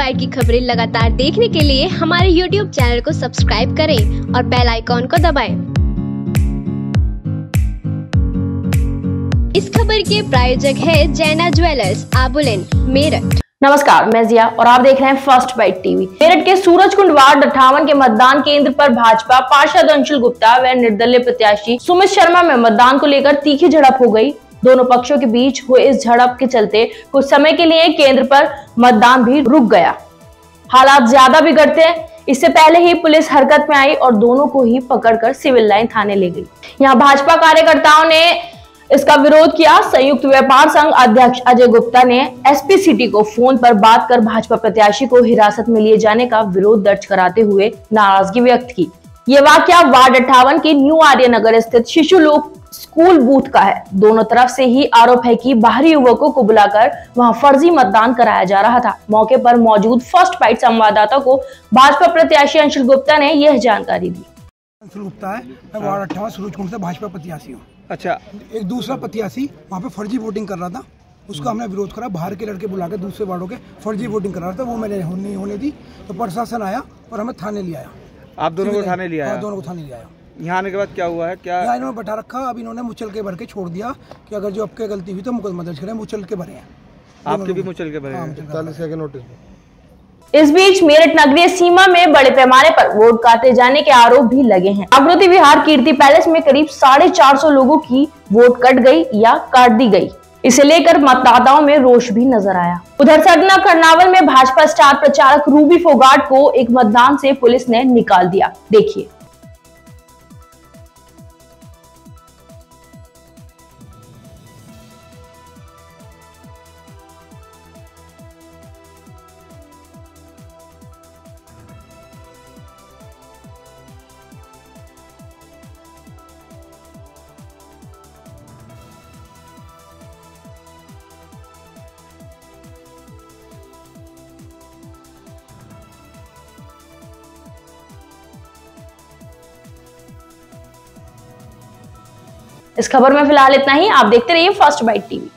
Bite की खबरें लगातार देखने के लिए हमारे यूट्यूब चैनल को सब्सक्राइब करें और बेल आइकॉन को दबाएँ। इस खबर के प्रायोजक है जैना ज्वेलर्स आबुलेन मेरठ। नमस्कार, मैं जिया और आप देख रहे हैं फ़र्स्ट बाइट टीवी मेरठ के सूरज कुंड वार्ड अठावन के मतदान केंद्र पर भाजपा पार्षद अंशुल गुप्ता व निर्दलीय प्रत्याशी सुमित शर्मा में मतदान को लेकर तीखी झड़प हो गई। दोनों पक्षों के बीच हुए इस झड़प के चलते कुछ समय के लिए केंद्र पर मतदान भी रुक गया। हालात ज़्यादा बिगड़ते इससे पहले ही पुलिस हरकत में आई और दोनों को ही पकड़कर सिविल लाइन थाने ले गई। यहाँ भाजपा कार्यकर्ताओं ने इसका विरोध किया। संयुक्त व्यापार संघ अध्यक्ष अजय गुप्ता ने एसपी सिटी को फ़ोन पर बात कर भाजपा प्रत्याशी को हिरासत में लिए जाने का विरोध दर्ज कराते हुए नाराज़गी व्यक्त की। ये वाक्य वार्ड अट्ठावन के न्यू आर्य नगर स्थित शिशु लोक स्कूल बूथ का है। दोनों तरफ़ से ही आरोप है कि बाहरी युवकों को बुलाकर वहाँ फर्जी मतदान कराया जा रहा था। मौके पर मौजूद फ़र्स्ट बाइट संवाददाता को भाजपा प्रत्याशी अंशुल गुप्ता ने यह जानकारी दी। अंशुल गुप्ता है। मैं वार्ड अट्ठावन सूरजकुंड से भाजपा प्रत्याशी हूँ। अच्छा। एक दूसरा प्रत्याशी वहाँ पे फर्जी वोटिंग कर रहा था। उसका हमने विरोध करा। बाहर के लड़के बुला के दूसरे वार्डों के फर्जी वोटिंग कर रहा था। वो मैंने नहीं होने दी। तो प्रशासन आया और हमें थाने ले आया। आप दोनों को थाने लिया हाँ, दोनों को थाने ले आया। यहाँ आने के बाद क्या हुआ है? क्या यहाँ इन्होंने बैठा रखा अब इन्होंने मुचल के भर के छोड़ दिया कि अगर जो आपके गलती हुई तो मुकदमा दर्ज करें मुचल के भरे हैं। आपके भी मुचल के भरे हाँ, हैं? मुचल के नोटिस इस बीच मेरठ नगरीय सीमा में बड़े पैमाने पर वोट काटे जाने के आरोप भी लगे हैं। आकृति विहार कीर्ति पैलेस में करीब साढ़े चार सौ लोगों की वोट कट गई या काट दी गई। इसे लेकर मतदाताओं में रोष भी नज़र आया। उधर सडना करनावल में भाजपा स्टार प्रचारक रूबी फोगाट को एक मतदान से पुलिस ने निकाल दिया। देखिए। इस खबर में फ़िलहाल इतना ही। आप देखते रहिए फ़र्स्ट बाइट टीवी।